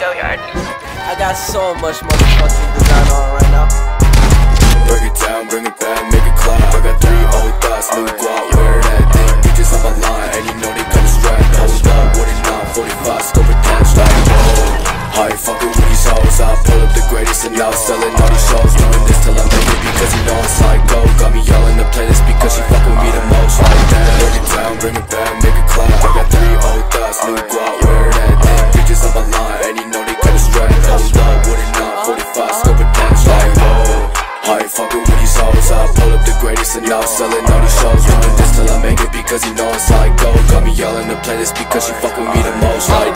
yard. I got so much motherfucking design on right now. Bring it down, bring it back, make it clap. I got three old thoughts, new guap, where that thing? Bitches on my line, and you know they come strapped. Hold up, what it not, 45 scope attached, like whoa. I ain't fucking with these hoes, I pull up the greatest and now selling all these shows. Doing this till I make it because you know it's like go. Got me yelling the playlist because she fucking me the most, like that. Bring it down, bring it back, make it clap. I got three fucking with these hoes I pull up the greatest and now selling all these shows. Doing this till I make it because you know it's like gold. Got me yelling the playlist because she fucking me the most. Like